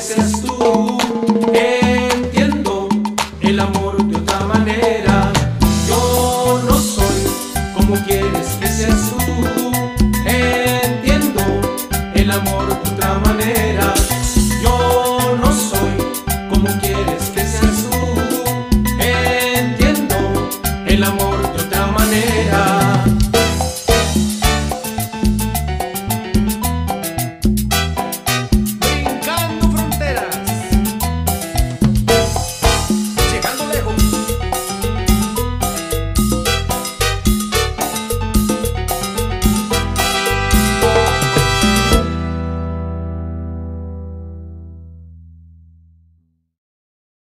seas tú.